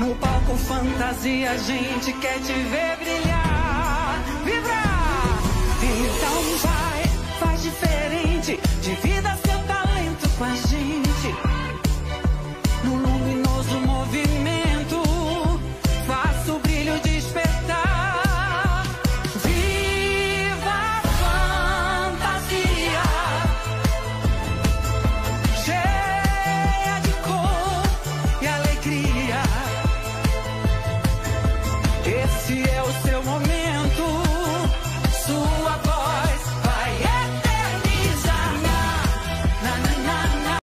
No palco fantasia, a gente quer te ver brilhar, vibrar. Então vai, faz diferente, divida seu talento com a gente. se é o seu.